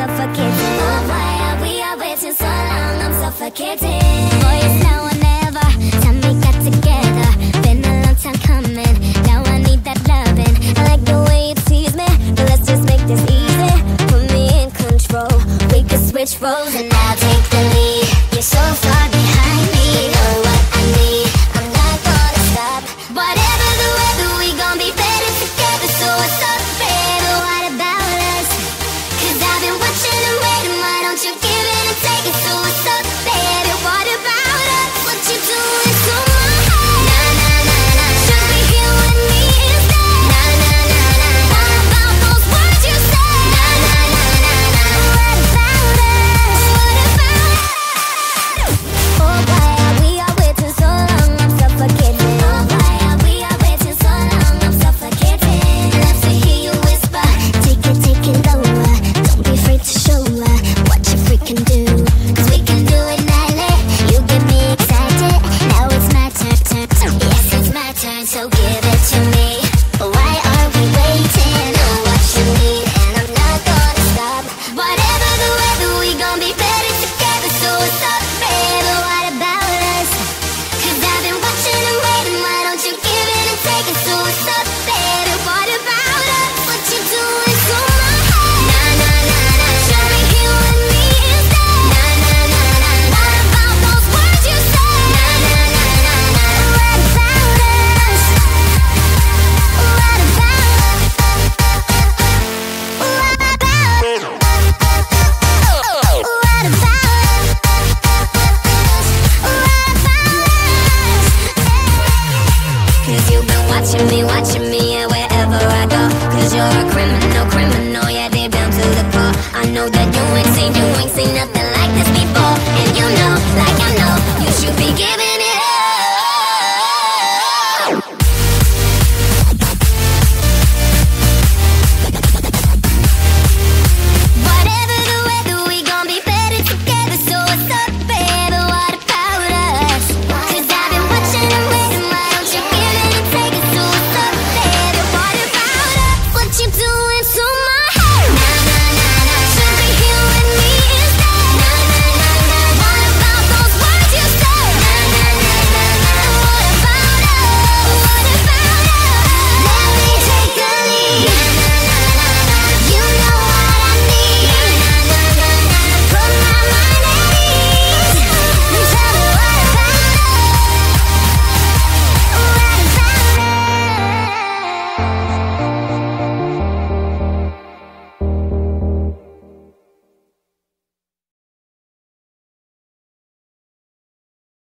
suffocating. Oh, why are we are waiting so long? I'm suffocating. Boy, it's now or never Time we got together. Been a long time coming. Now I need that loving. I like the way you tease me But let's just make this easy. Put me in control. We could switch roles and I'll take watching me, watching me.